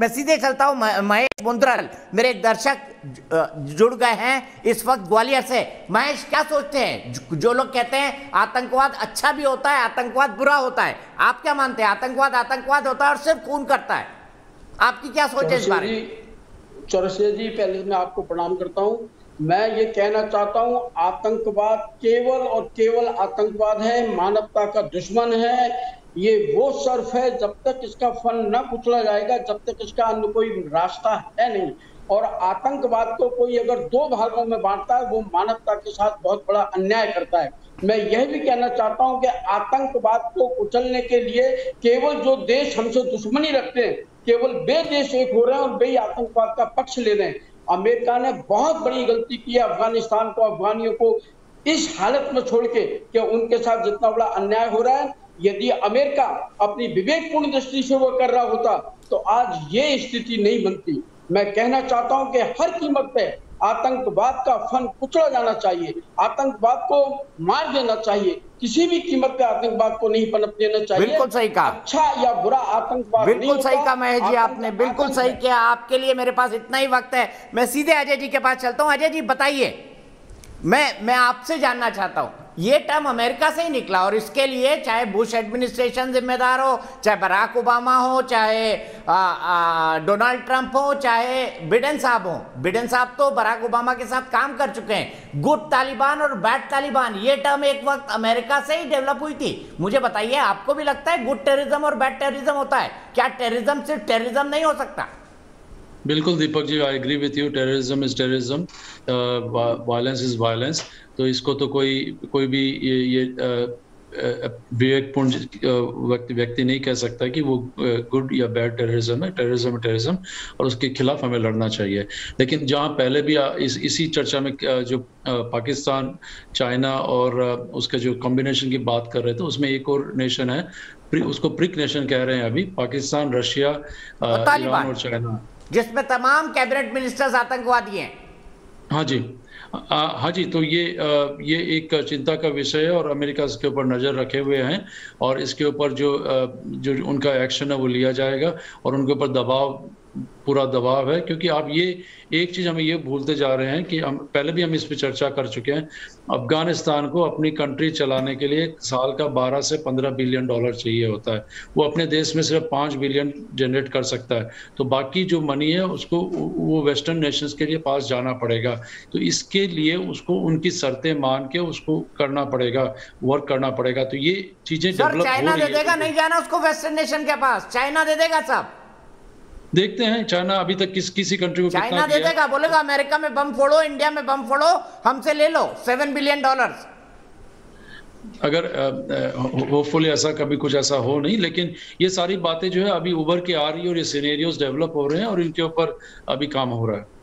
मैं सीधे चलता हूँ महेश मुंद्रल मेरे दर्शक जुड़ गए हैं इस वक्त ग्वालियर से। महेश, क्या सोचते हैं? जो लोग कहते हैं, आतंकवाद अच्छा भी होता है, आतंकवाद बुरा होता है। आप क्या मानते हैं? आतंकवाद आतंकवाद होता है और सिर्फ़ खून करता है। आपकी क्या सोच है इस बारे में? चौरसिया जी, पहले मैं आपको प्रणाम करता हूँ। मैं ये कहना चाहता हूँ, आतंकवाद केवल और केवल आतंकवाद है, मानवता का दुश्मन है ये वो सर्फ है जब तक इसका फन न कुचला जाएगा, जब तक इसका अन्य कोई रास्ता है नहीं। और आतंकवाद को कोई अगर दो भागों में बांटता है, वो मानवता के साथ बहुत बड़ा अन्याय करता है। मैं यह भी कहना चाहता हूँ कि आतंकवाद को कुचलने के लिए केवल जो देश हमसे दुश्मनी रखते हैं, केवल वे देश एक हो रहे हैं और वे आतंकवाद का पक्ष ले रहे हैं। अमेरिका ने बहुत बड़ी गलती की है, अफ़गानिस्तान को, अफगानियों को इस हालत में छोड़ के कि उनके साथ जितना बड़ा अन्याय हो रहा है? यदि अमेरिका अपनी विवेकपूर्ण दृष्टि से वो कर रहा होता तो आज ये स्थिति नहीं बनती। मैं कहना चाहता हूँ कि हर कीमत पे आतंकवाद का फन कुचला जाना चाहिए। आतंकवाद को मार देना चाहिए। किसी भी कीमत पे आतंकवाद को नहीं पनप देना चाहिए। बिल्कुल सही कहा। अच्छा या बुरा आतंकवाद बिल्कुल सही कहा महेश जी आपने बिल्कुल सही किया। आपके लिए मेरे पास इतना ही वक्त है। मैं सीधे अजय जी के पास चलता हूँ। अजय जी बताइए। मैं मैं आपसे जानना चाहता हूँ। ये टर्म अमेरिका से ही निकला और इसके लिए चाहे बुश एडमिनिस्ट्रेशन जिम्मेदार हो, चाहे बराक ओबामा हो, चाहे डोनाल्ड ट्रंप हो, चाहे बिडेन साहब हो। बिडेन साहब तो बराक ओबामा के साथ काम कर चुके हैं। गुड तालिबान और बैड तालिबान ये टर्म एक वक्त अमेरिका से ही डेवलप हुई थी। मुझे बताइए, आपको भी लगता है गुड टेररिज्म और बैड टेररिज्म होता है? क्या टेररिज्म सिर्फ़ टेररिज्म नहीं हो सकता? बिल्कुल Deepak ji I agree with you terrorism is terrorism violence is violence तो इसको तो कोई कोई भी ये, ये विवेकपूर्ण व्यक्ति व्यक्ति नहीं कह सकता कि वो गुड या बैड टेररिज्म है। टेररिज्म टेररिज्म और उसके खिलाफ हमें लड़ना चाहिए। लेकिन जहाँ पहले भी इस इसी चर्चा में जो पाकिस्तान चाइना और उसका जो कॉम्बिनेशन की बात कर रहे थे उसमें एक और नेशन है। उसको प्रिक नेशन कह रहे हैं अभी। पाकिस्तान रशिया ईरान और चाइना। जिसमें तमाम कैबिनेट मिनिस्टर्स आतंकवादी हैं। हाँ जी। हाँ जी तो ये ये एक चिंता का विषय है और अमेरिका इसके ऊपर नज़र रखे हुए हैं और इसके ऊपर जो जो उनका एक्शन है वो लिया जाएगा और उनके ऊपर दबाव पूरा दबाव है क्योंकि आप ये एक चीज़ हमें ये भूलते जा रहे हैं कि हम पहले भी हम इस पर चर्चा कर चुके हैं अफ़गानिस्तान को अपनी कंट्री चलाने के लिए साल का 12 से 15 बिलियन डॉलर चाहिए होता है। वो अपने देश में सिर्फ़ 5 बिलियन जनरेट कर सकता है। तो बाकी जो मनी है उसको वो वेस्टर्न नेशंस के लिए पास जाना पड़ेगा। तो इसके लिए उसको उनकी शर्तें मान के उसको करना पड़ेगा वर्क करना पड़ेगा। तो ये चीज़ें डेवलप चाइना दे देगा नहीं जाना उसको वेस्टर्न नेशन के पास। चाइना दे देगा सब। देखते हैं चाइना अभी तक किस किसी कंट्री को चाइना दे देगा बोलेगा अमेरिका में बम फोड़ो इंडिया में बम फोड़ो हमसे ले लो सेवन बिलियन डॉलर अगर होपफुली ऐसा कभी कुछ ऐसा हो नहीं लेकिन ये सारी बातें जो है अभी उभर के आ रही है और ये सीनेरियोज डेवलप हो रहे हैं और इनके ऊपर अभी काम हो रहा है।